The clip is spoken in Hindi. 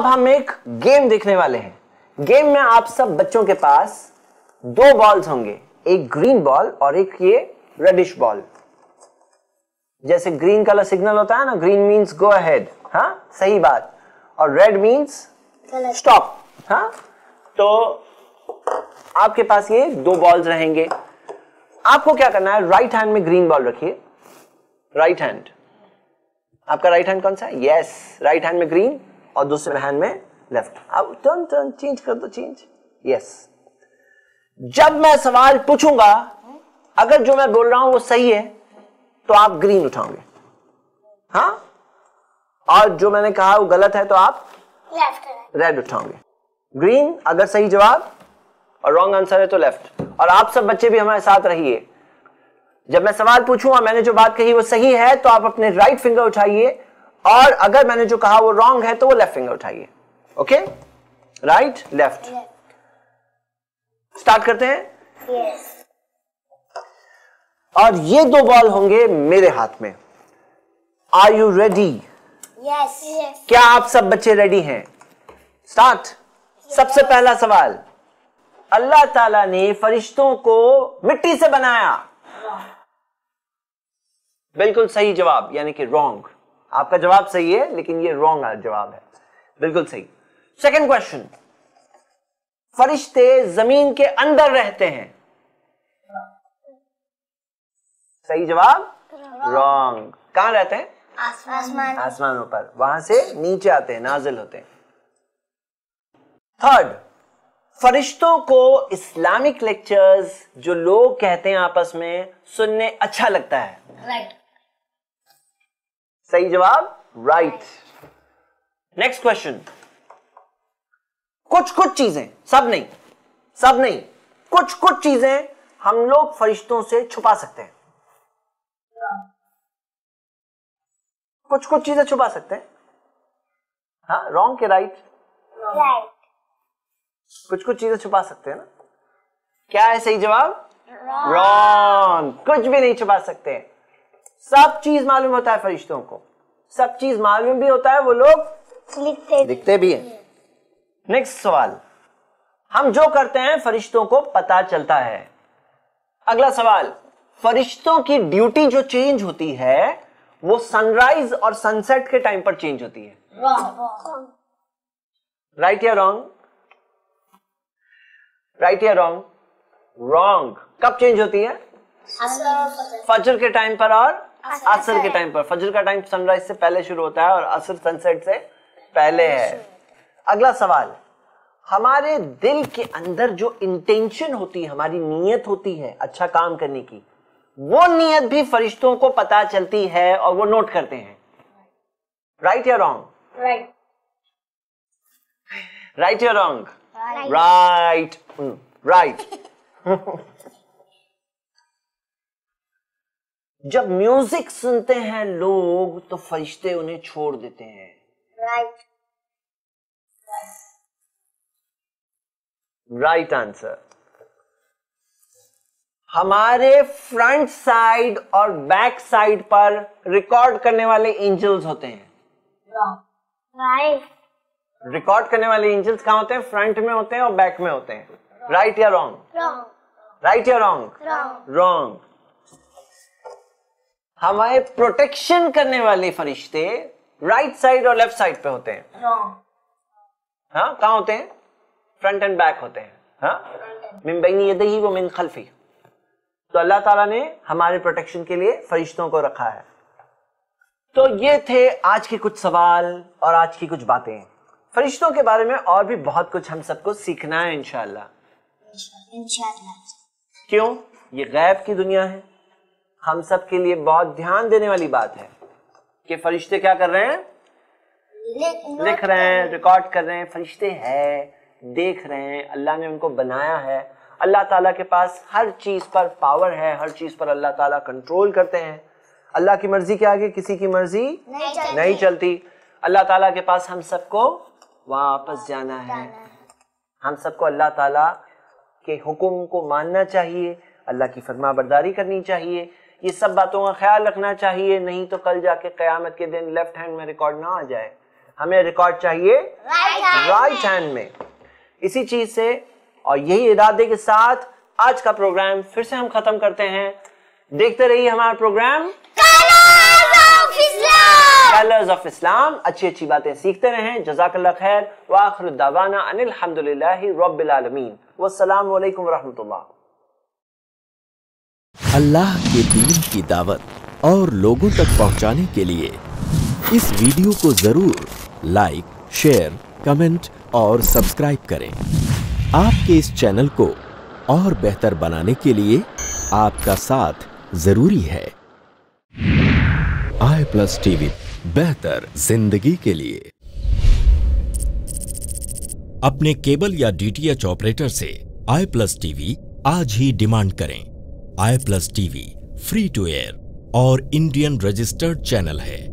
अब हम एक गेम देखने वाले हैं। गेम में आप सब बच्चों के पास दो बॉल्स होंगे। एक ग्रीन बॉल और एक ये रेडिश बॉल जैसे ग्रीन कलर सिग्नल होता है ना ग्रीन मींस गो अहेड हाँ? सही बात। और रेड मींस स्टॉप हाँ? तो आपके पास ये दो बॉल्स रहेंगे। आपको क्या करना है? राइट हैंड में ग्रीन बॉल रखिए। राइट हैंड आपका राइट हैंड कौन सा है? यस राइट हैंड में ग्रीन और दूसरे हैंड में लेफ़्ट अब टर्न टर्न चेंज कर दो चेंज यस जब मैं सवाल पूछूँगा अगर जो मैं बोल रहा हूँ वो सही है तो आप ग्रीन उठाओगे। हाँ? और जो मैंने कहा वो गलत है तो आप रेड उठाओगे। ग्रीन अगर सही जवाब और रॉन्ग आंसर है तो लेफ़्ट और आप सब बच्चे भी हमारे साथ रहिए। जब मैं सवाल पूछूँगा मैंने जो बात कही वो सही है तो आप अपने राइट फिंगर उठाइए। और अगर मैंने जो कहा वो रॉन्ग है तो वो लेफ़्ट फिंगर उठाइए। ओके राइट लेफ़्ट स्टार्ट करते हैं? Yes. और ये दो बॉल होंगे मेरे हाथ में। आर यू रेडी क्या आप सब बच्चे रेडी हैं? Start yes. सबसे पहला सवाल। अल्लाह ताला ने फरिश्तों को मिट्टी से बनाया। बिल्कुल सही जवाब यानी कि रॉन्ग आपका जवाब सही है लेकिन ये रॉन्ग जवाब है। बिल्कुल सही। सेकंड क्वेश्चन फरिश्ते ज़मीन के अंदर रहते हैं। सही जवाब? रॉन्ग कहाँ रहते हैं? आसमान। आसमानों पर। वहाँ से नीचे आते हैं नाजिल होते हैं। थर्ड फरिश्तों को इस्लामिक लेक्चर्स जो लोग कहते हैं आपस में सुनने अच्छा लगता है। राइट सही जवाब राइट नेक्स्ट क्वेश्चन कुछ कुछ चीज़ें सब नहीं सब नहीं कुछ कुछ चीज़ें हम लोग फरिश्तों से छुपा सकते हैं। कुछ कुछ चीज़ें छुपा सकते हैं। हाँ रॉन्ग के राइट राइट कुछ कुछ चीज़ें छुपा सकते हैं ना। क्या है सही जवाब? रॉन्ग कुछ भी नहीं छुपा सकते। सब चीज़ मालूम होता है फरिश्तों को। सब चीज़ मालूम भी होता है वो लोग लिखते दिखते भी है। नेक्स्ट सवाल। हम जो करते हैं फरिश्तों को पता चलता है। अगला सवाल। फरिश्तों की ड्यूटी जो चेंज होती है वो सनराइज और सनसेट के टाइम पर चेंज होती है। राइट या रॉन्ग राइट या रॉन्ग रॉन्ग कब चेंज होती है? फजर के टाइम पर और असर के टाइम पर। फजर का टाइम सनराइज से पहले शुरू होता है और असर सनसेट से पहले है। अगला सवाल हमारे दिल के अंदर जो इंटेंशन होती है हमारी नीयत होती है अच्छा काम करने की वो नीयत भी फरिश्तों को पता चलती है और वो नोट करते हैं। राइट या रॉन्ग राइट राइट या रॉन्ग राइट राइट जब म्यूज़िक सुनते हैं लोग तो फरिश्ते उन्हें छोड़ देते हैं। राइट राइट आंसर हमारे फ्रंट साइड और बैक साइड पर रिकॉर्ड करने वाले एंजल्स होते हैं। राइट रिकॉर्ड करने वाले एंजल्स कहाँ होते हैं? फ्रंट में होते हैं और बैक में होते हैं। राइट या रॉन्ग राइट या रॉन्ग रॉन्ग हमारे प्रोटेक्शन करने वाले फरिश्ते राइट साइड और लेफ़्ट साइड पे होते हैं। हाँ। कहाँ होते हैं? फ्रंट एंड बैक होते हैं। हाँ? मिन बैनी यदही वो मिन खल्फी तो अल्लाह ताला ने हमारे प्रोटेक्शन के लिए फरिश्तों को रखा है। तो ये थे आज के कुछ सवाल और आज की कुछ बातें। फरिश्तों के बारे में और भी बहुत कुछ हम सबको सीखना है इंशाल्लाह। क्यों? ये गैब की दुनिया है। हम सब के लिए बहुत ध्यान देने वाली बात है कि फरिश्ते क्या कर रहे हैं? लिख लिख रहे हैं रिकॉर्ड कर रहे हैं फरिश्ते हैं देख रहे हैं अल्लाह ने उनको बनाया है। अल्लाह ताला के पास हर चीज़ पर पावर है हर चीज़ पर अल्लाह ताला कंट्रोल करते हैं। अल्लाह की मर्ज़ी के आगे किसी की मर्ज़ी नहीं चलती नहीं चलती। अल्लाह ताला के पास हम सबको वापस जाना है। हम सबको अल्लाह ताला के हुक्म को मानना चाहिए अल्लाह की फरमा बरदारी करनी चाहिए। ये सब बातों का ख्याल रखना चाहिए नहीं तो कल जाके कयामत के दिन लेफ़्ट हैंड में रिकॉर्ड ना आ जाए। हमें रिकॉर्ड चाहिए राइट हैंड में। इसी चीज़ से और यही इरादे के साथ आज का प्रोग्राम फिर से हम खत्म करते हैं। देखते रहिए हमारा प्रोग्राम. कलर्स ऑफ़ इस्लाम अच्छी अच्छी बातें सीखते रहें। जजाकल्ला खैर। वाखिर दावाना अनिल हम्दुलिल्लाहि रब्बिल आलमीन। वस्सलाम वालेकुम रहमतुल्लाह अल्लाह के दीन की दावत और लोगों तक पहुँचाने के लिए इस वीडियो को ज़रूर लाइक, शेयर, कमेंट और सब्सक्राइब करें। आपके इस चैनल को और बेहतर बनाने के लिए आपका साथ ज़रूरी है। आई प्लस टीवी, बेहतर ज़िंदगी के लिए। अपने केबल या डीटीएच ऑपरेटर से आई प्लस टीवी आज ही डिमांड करें। I plus TV free to air और इंडियन रजिस्टर्ड चैनल है।